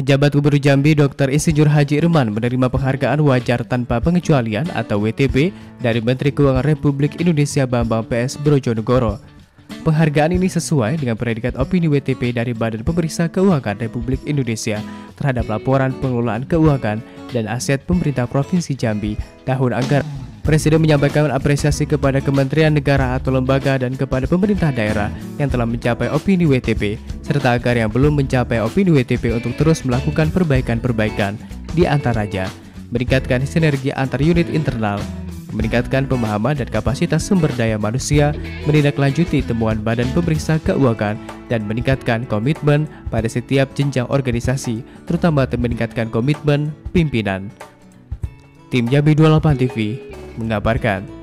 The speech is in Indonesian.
Pejabat Gubernur Jambi Dr. Insinyur Haji Irman menerima penghargaan wajar tanpa pengecualian atau WTP dari Menteri Keuangan Republik Indonesia Bambang PS Brojonegoro. Penghargaan ini sesuai dengan predikat opini WTP dari Badan Pemeriksa Keuangan Republik Indonesia terhadap laporan pengelolaan keuangan dan aset pemerintah Provinsi Jambi tahun anggaran Presiden menyampaikan apresiasi kepada kementerian negara atau lembaga dan kepada pemerintah daerah yang telah mencapai opini WTP, serta agar yang belum mencapai opini WTP untuk terus melakukan perbaikan-perbaikan di antaranya, meningkatkan sinergi antar unit internal, meningkatkan pemahaman dan kapasitas sumber daya manusia, menindaklanjuti temuan Badan Pemeriksa Keuangan, dan meningkatkan komitmen pada setiap jenjang organisasi, terutama meningkatkan komitmen pimpinan. Tim Jambi 28 TV mengabarkan.